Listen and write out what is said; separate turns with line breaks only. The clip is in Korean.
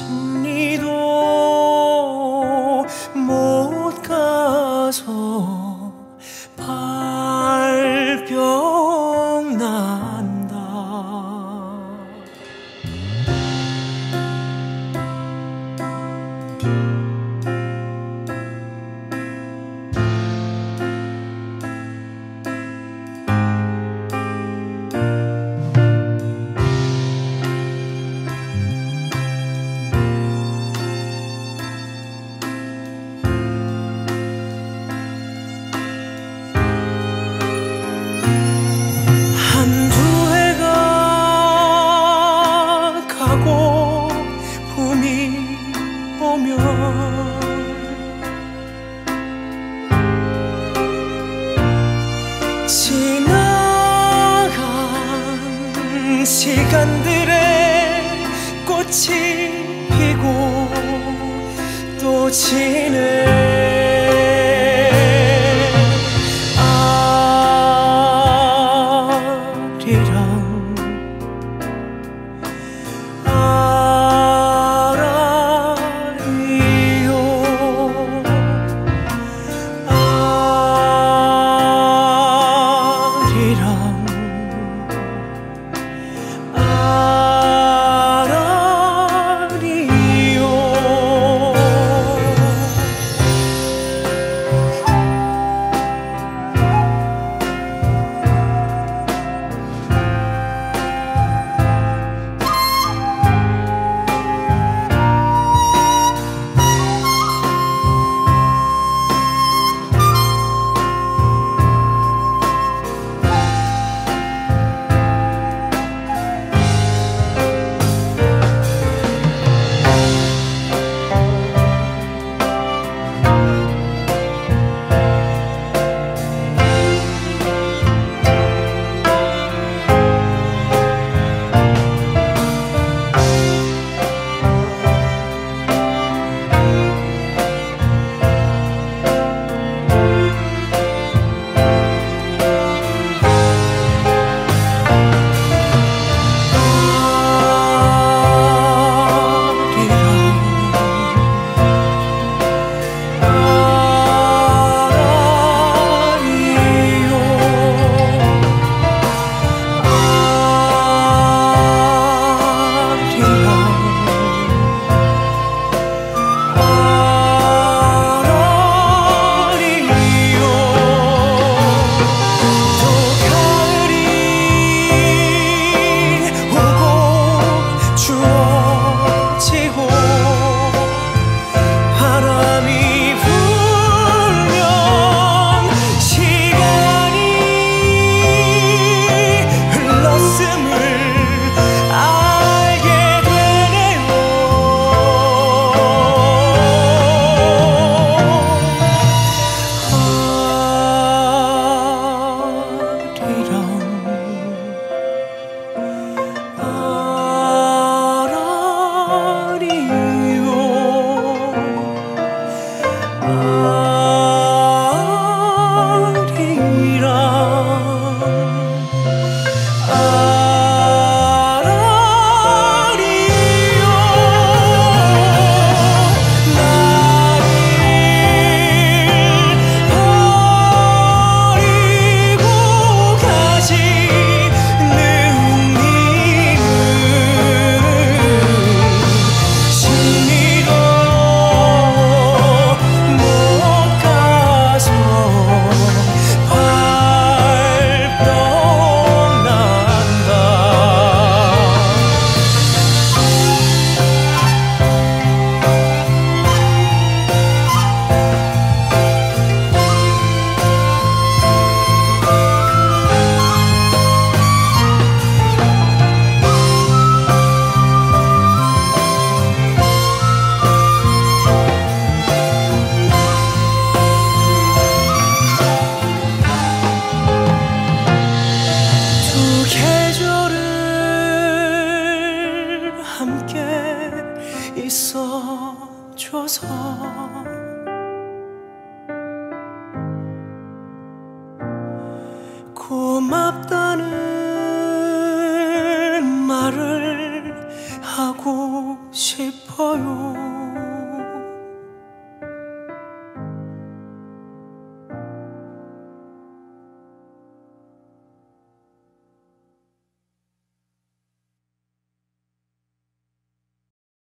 sonido 시간들의 꽃이 피고 또 지네 줘 고맙다는 말을 하고 싶어요.